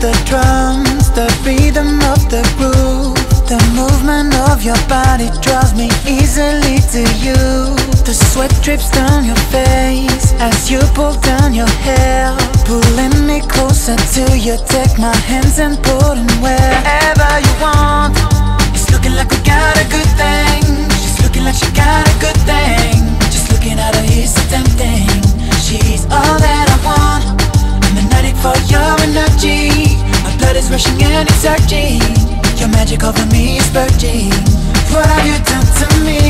the drums, the rhythm of the groove. The movement of your body draws me easily to you. The sweat drips down your face as you pull down your hair. Pulling me closer to you, take my hands and put them wherever you want. Surging. Your magic over me is purging. What have you done to me?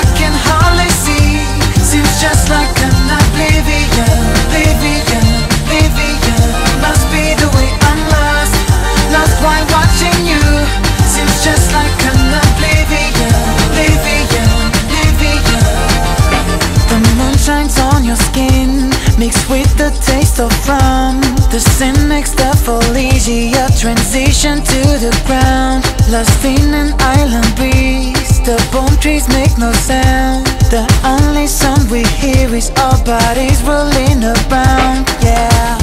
I can hardly see. Seems just like an oblivion, oblivion, oblivion. Must be the way I'm lost, lost while watching you. Seems just like an oblivion, oblivion, oblivion. The moon shines on your skin, mixed with the taste of rum. The next step for leisure Transition to the ground. Lost in an island breeze The palm trees make no sound. The only sound we hear is our bodies rolling around Yeah.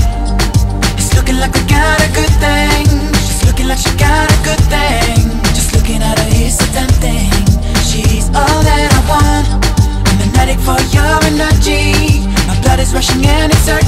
It's looking like we got a good thing. She's looking like she got a good thing. Just looking at her is a damn thing. She's all that I want. I'm an addict for your energy. My blood is rushing and it's hurting.